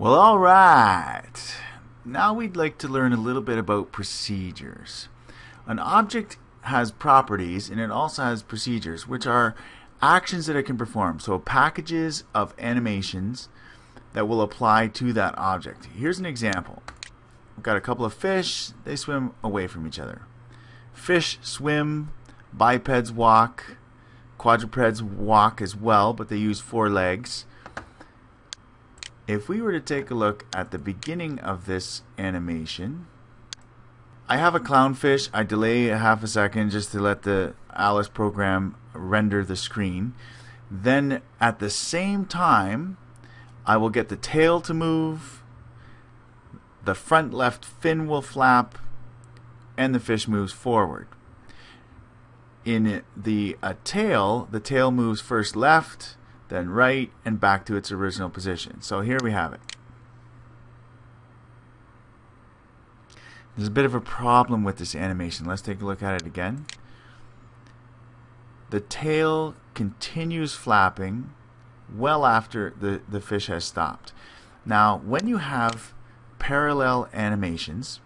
Well, all right. Now we'd like to learn a little bit about procedures. An object has properties and it also has procedures, which are actions that it can perform. So packages of animations that will apply to that object. Here's an example. We've got a couple of fish. They swim away from each other. Fish swim, bipeds walk, quadrupeds walk as well, but they use four legs. If we were to take a look at the beginning of this animation, I have a clownfish. I delay a half a second just to let the Alice program render the screen. Then at the same time, I will get the tail to move, the front left fin will flap, and the fish moves forward. In the uh, tail, the tail moves first left, then right, and back to its original position. So here we have it. There's a bit of a problem with this animation. Let's take a look at it again. The tail continues flapping well after the, the fish has stopped. Now, when you have parallel animations,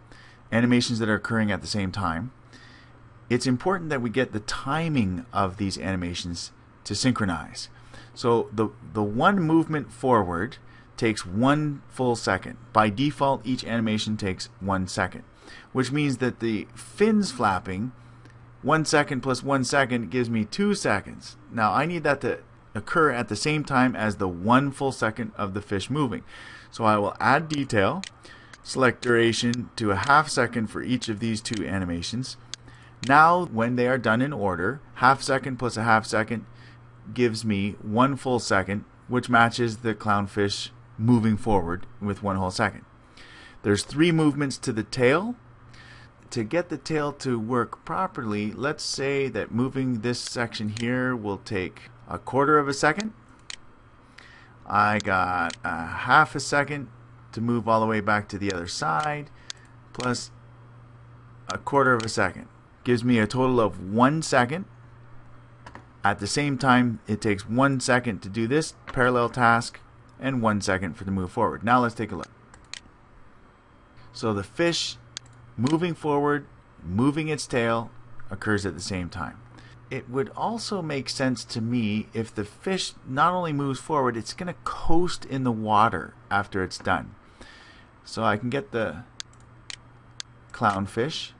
animations that are occurring at the same time, it's important that we get the timing of these animations to synchronize. So the, the one movement forward takes one full second. By default, each animation takes one second, which means that the fins flapping, one second plus one second gives me two seconds. Now I need that to occur at the same time as the one full second of the fish moving. So I will add detail, select duration to a half second for each of these two animations. Now when they are done in order, half second plus a half second gives me one full second, which matches the clownfish moving forward with one whole second. There's three movements to the tail. To get the tail to work properly, let's say that moving this section here will take a quarter of a second. I got a half a second to move all the way back to the other side, plus a quarter of a second. Gives me a total of one second at the same time, it takes one second to do this parallel task and one second for the move forward. Now let's take a look. So the fish moving forward, moving its tail, occurs at the same time. It would also make sense to me if the fish not only moves forward, it's going to coast in the water after it's done. So I can get the clownfish,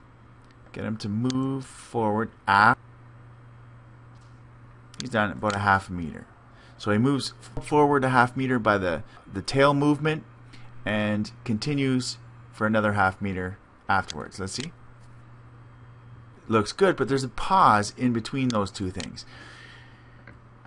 get him to move forward after he's done about a half a meter. So he moves forward a half meter by the, the tail movement and continues for another half meter afterwards. Let's see. Looks good, but there's a pause in between those two things.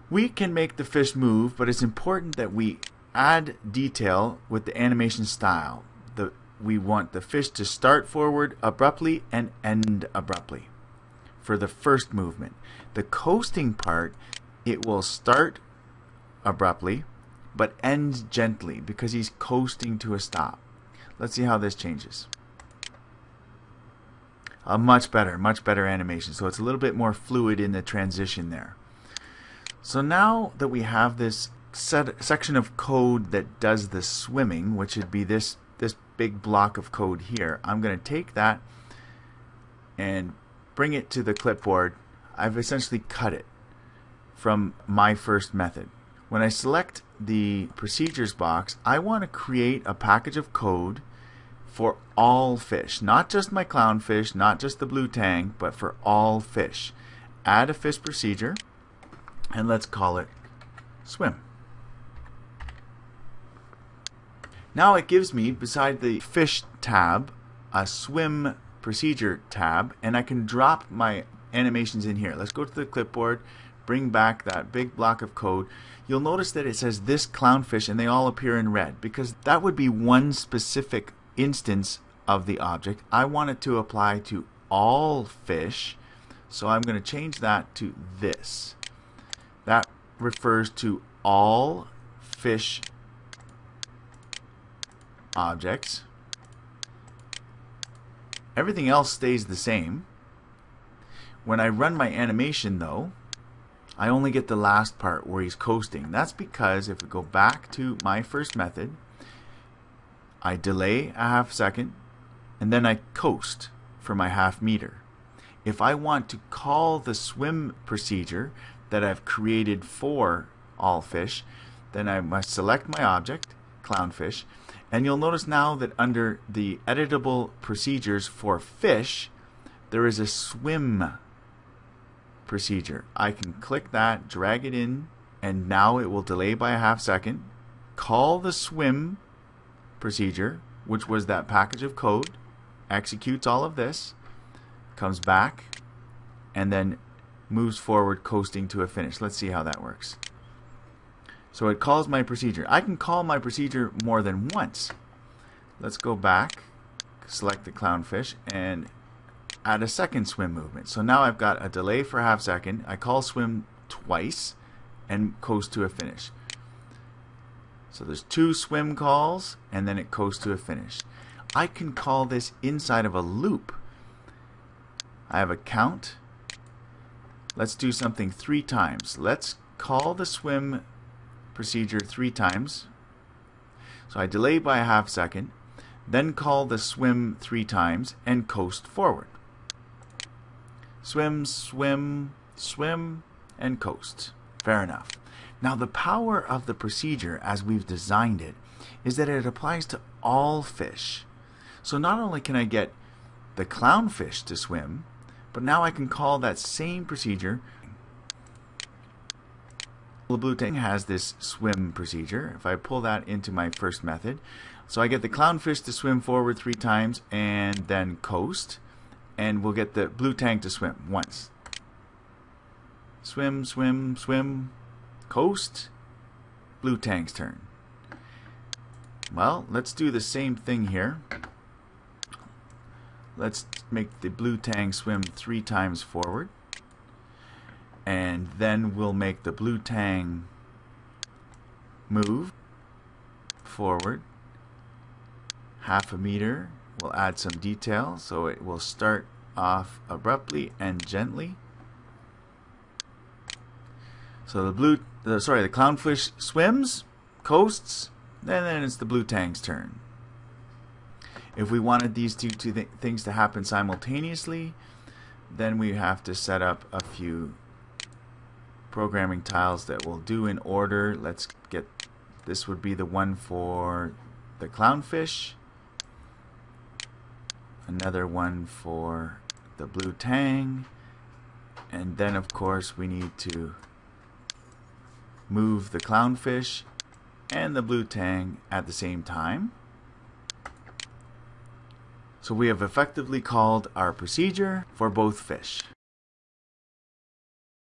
We can make the fish move, but it's important that we add detail with the animation style. The, we want the fish to start forward abruptly and end abruptly for the first movement. The coasting part, it will start abruptly but ends gently because he's coasting to a stop. Let's see how this changes. A much better, much better animation. So it's a little bit more fluid in the transition there. So now that we have this set, section of code that does the swimming, which would be this this big block of code here, I'm going to take that and bring it to the clipboard, I've essentially cut it from my first method. When I select the procedures box, I want to create a package of code for all fish, not just my clownfish, not just the blue tang, but for all fish. Add a fish procedure, and let's call it swim. Now it gives me, beside the fish tab, a swim procedure tab and I can drop my animations in here. Let's go to the clipboard, bring back that big block of code. You'll notice that it says this clownfish and they all appear in red because that would be one specific instance of the object. I want it to apply to all fish, so I'm going to change that to this. That refers to all fish objects. Everything else stays the same. When I run my animation though, I only get the last part where he's coasting. That's because if we go back to my first method, I delay a half second, and then I coast for my half meter. If I want to call the swim procedure that I've created for all fish, then I must select my object, clownfish, and you'll notice now that under the editable procedures for fish, there is a swim procedure. I can click that, drag it in, and now it will delay by a half second, call the swim procedure, which was that package of code, executes all of this, comes back, and then moves forward coasting to a finish. Let's see how that works. So it calls my procedure. I can call my procedure more than once. Let's go back, select the clownfish, and add a second swim movement. So now I've got a delay for a half second. I call swim twice and coast to a finish. So there's two swim calls and then it coasts to a finish. I can call this inside of a loop. I have a count. Let's do something three times. Let's call the swim procedure three times. So I delay by a half second, then call the swim three times and coast forward. Swim, swim, swim, and coast. Fair enough. Now the power of the procedure as we've designed it is that it applies to all fish. So not only can I get the clownfish to swim, but now I can call that same procedure blue tang has this swim procedure. If I pull that into my first method, so I get the clownfish to swim forward three times and then coast, and we'll get the blue tang to swim once. Swim, swim, swim, coast, blue tang's turn. Well, let's do the same thing here. Let's make the blue tang swim three times forward and then we'll make the blue tang move forward. Half a meter we'll add some detail so it will start off abruptly and gently. So the blue the, sorry the clownfish swims coasts and then it's the blue tang's turn. If we wanted these two, two th things to happen simultaneously then we have to set up a few programming tiles that we'll do in order. Let's get this would be the one for the clownfish. Another one for the blue tang. And then of course we need to move the clownfish and the blue tang at the same time. So we have effectively called our procedure for both fish.